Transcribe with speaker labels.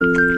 Speaker 1: you